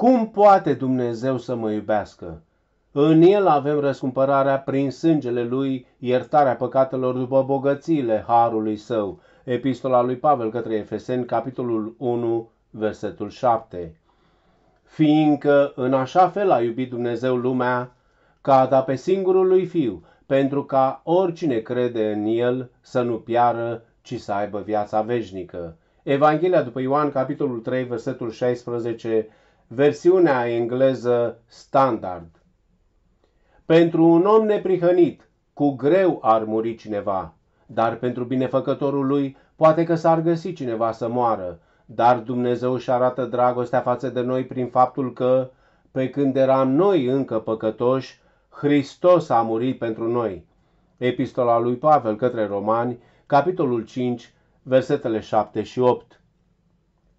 Cum poate Dumnezeu să mă iubească? În El avem răscumpărarea prin sângele Lui, iertarea păcatelor după bogățiile Harului Său. Epistola lui Pavel către Efeseni, capitolul 1, versetul 7. Fiindcă în așa fel a iubit Dumnezeu lumea, că a dat pe singurul lui Fiu, pentru ca oricine crede în El să nu piară, ci să aibă viața veșnică. Evanghelia după Ioan, capitolul 3, versetul 16, versiunea engleză standard. Pentru un om neprihănit, cu greu ar muri cineva, dar pentru binefăcătorul lui poate că s-ar găsi cineva să moară, dar Dumnezeu își arată dragostea față de noi prin faptul că, pe când eram noi încă păcătoși, Hristos a murit pentru noi. Epistola lui Pavel către Romani, capitolul 5, versetele 7 și 8.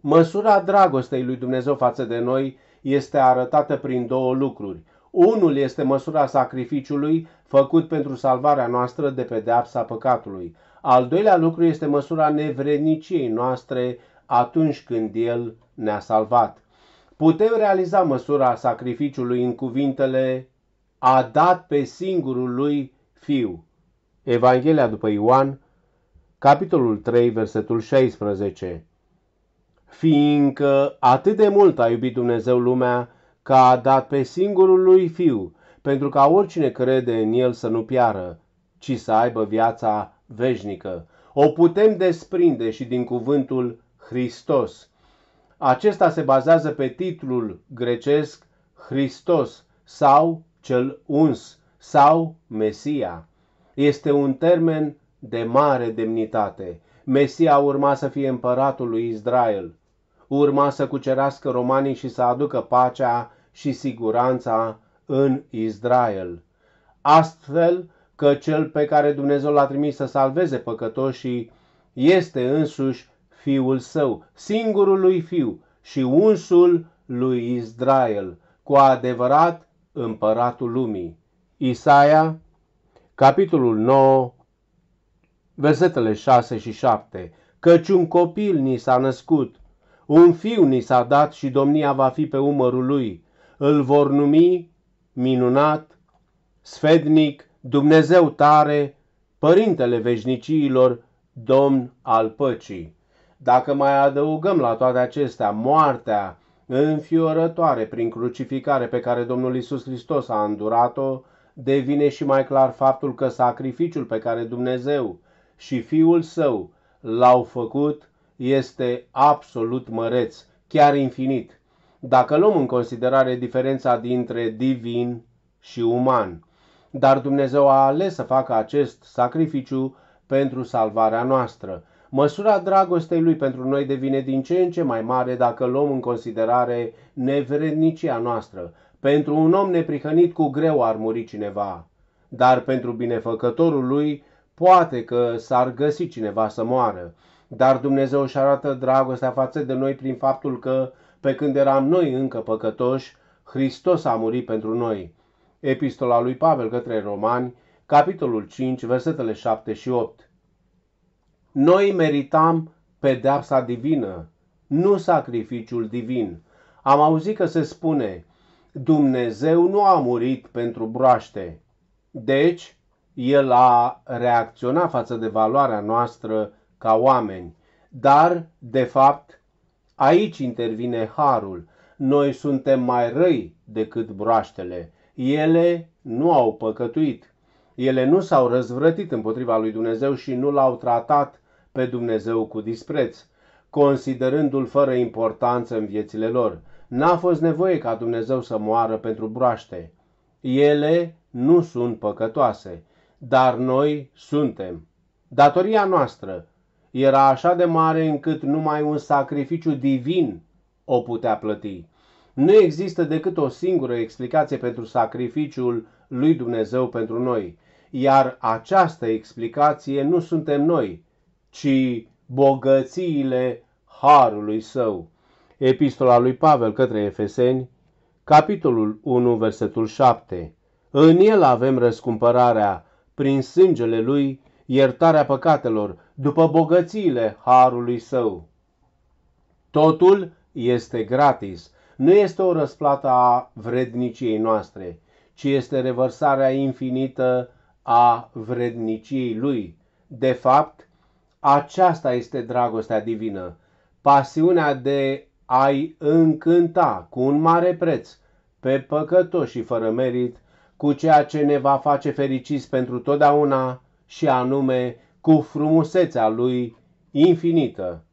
Măsura dragostei lui Dumnezeu față de noi este arătată prin două lucruri. Unul este măsura sacrificiului făcut pentru salvarea noastră de pedeapsa păcatului. Al doilea lucru este măsura nevredniciei noastre atunci când El ne-a salvat. Putem realiza măsura sacrificiului în cuvintele a dat pe singurul lui Fiu. Evanghelia după Ioan, capitolul 3, versetul 16. Fiindcă atât de mult a iubit Dumnezeu lumea, că a dat pe singurul lui Fiu, pentru ca oricine crede în El să nu piară, ci să aibă viața veșnică. O putem desprinde și din cuvântul Hristos. Acesta se bazează pe titlul grecesc Hristos sau cel uns sau Mesia. Este un termen de mare demnitate. Mesia urma să fie împăratul lui Israel. Urma să cucerească romanii și să aducă pacea și siguranța în Israel. Astfel că cel pe care Dumnezeu l-a trimis să salveze păcătoșii este însuși fiul său, singurul lui fiu și unsul lui Israel, cu adevărat împăratul lumii. Isaia, capitolul 9, versetele 6 și 7. Căci un copil ni s-a născut, un fiu ni s-a dat și domnia va fi pe umărul lui. Îl vor numi minunat, sfednic, Dumnezeu tare, Părintele veșniciilor, Domn al păcii. Dacă mai adăugăm la toate acestea moartea înfiorătoare prin crucificare pe care Domnul Isus Hristos a îndurat-o, devine și mai clar faptul că sacrificiul pe care Dumnezeu și Fiul Său l-au făcut este absolut măreț, chiar infinit. Dacă luăm în considerare diferența dintre divin și uman, dar Dumnezeu a ales să facă acest sacrificiu pentru salvarea noastră. Măsura dragostei lui pentru noi devine din ce în ce mai mare dacă luăm în considerare nevrednicia noastră. Pentru un om neprihănit cu greu ar muri cineva, dar pentru binefăcătorul lui poate că s-ar găsi cineva să moară. Dar Dumnezeu își arată dragostea față de noi prin faptul că, pe când eram noi încă păcătoși, Hristos a murit pentru noi. Epistola lui Pavel către Romani, capitolul 5, versetele 7 și 8. Noi meritam pedeapsa divină, nu sacrificiul divin. Am auzit că se spune, Dumnezeu nu a murit pentru broaște. Deci, El a reacționat față de valoarea noastră ca oameni. Dar, de fapt, aici intervine harul. Noi suntem mai răi decât broaștele. Ele nu au păcătuit. Ele nu s-au răzvrătit împotriva lui Dumnezeu și nu l-au tratat pe Dumnezeu cu dispreț, considerându-l fără importanță în viețile lor. N-a fost nevoie ca Dumnezeu să moară pentru broaște. Ele nu sunt păcătoase, dar noi suntem. Datoria noastră era așa de mare încât numai un sacrificiu divin o putea plăti. Nu există decât o singură explicație pentru sacrificiul lui Dumnezeu pentru noi, iar această explicație nu suntem noi, ci bogățiile harului său. Epistola lui Pavel către Efeseni, capitolul 1, versetul 7. În el avem răscumpărarea, prin sângele lui, iertarea păcatelor, după bogățiile harului său. Totul este gratis. nu este o răsplată a vredniciei noastre, ci este revărsarea infinită a vredniciei Lui. De fapt, aceasta este dragostea divină, pasiunea de a-i încânta cu un mare preț pe păcătoși și fără merit, cu ceea ce ne va face fericiți pentru totdeauna și anume cu frumusețea Lui infinită.